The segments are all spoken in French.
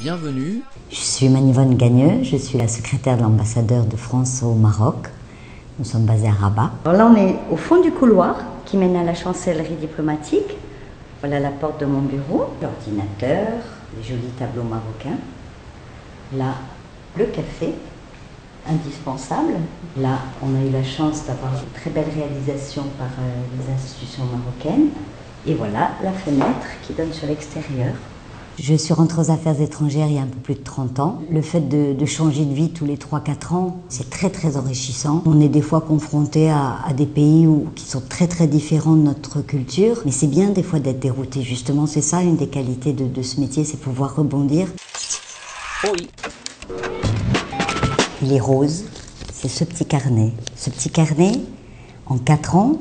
Bienvenue. Je suis Manivonne Gagneux, je suis la secrétaire de l'ambassadeur de France au Maroc. Nous sommes basés à Rabat. Alors là, on est au fond du couloir qui mène à la chancellerie diplomatique. Voilà la porte de mon bureau, l'ordinateur, les jolis tableaux marocains. Là, le café, indispensable. Là, on a eu la chance d'avoir une très belle réalisation par euh, les institutions marocaines. Et voilà la fenêtre qui donne sur l'extérieur. Je suis rentrée aux affaires étrangères il y a un peu plus de 30 ans. Le fait de, de changer de vie tous les 3-4 ans, c'est très très enrichissant. On est des fois confronté à, à, des pays où, qui sont très très différents de notre culture, mais c'est bien des fois d'être dérouté. Justement, c'est ça une des qualités de, de ce métier, c'est pouvoir rebondir. Oui. Il est rose, c'est ce petit carnet. Ce petit carnet, en 4 ans,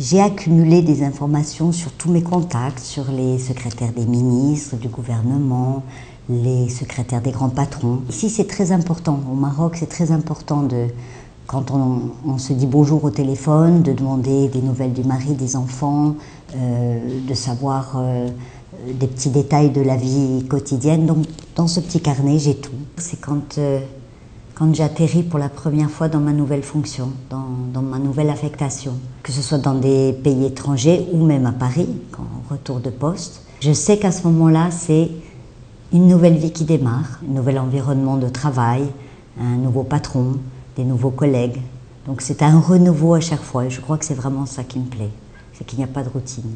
j'ai accumulé des informations sur tous mes contacts, sur les secrétaires des ministres, du gouvernement, les secrétaires des grands patrons. Ici, c'est très important. Au Maroc, c'est très important de, quand on, on, se dit bonjour au téléphone, de demander des nouvelles du mari, des enfants, euh, de savoir euh, des petits détails de la vie quotidienne. Donc, dans ce petit carnet, j'ai tout. C'est quand euh, quand j'atterris pour la première fois dans ma nouvelle fonction, dans, ma nouvelle affectation, que ce soit dans des pays étrangers ou même à Paris, quand retour de poste. Je sais qu'à ce moment-là, c'est une nouvelle vie qui démarre, un nouvel environnement de travail, un nouveau patron, des nouveaux collègues. Donc c'est un renouveau à chaque fois et je crois que c'est vraiment ça qui me plaît, c'est qu'il n'y a pas de routine.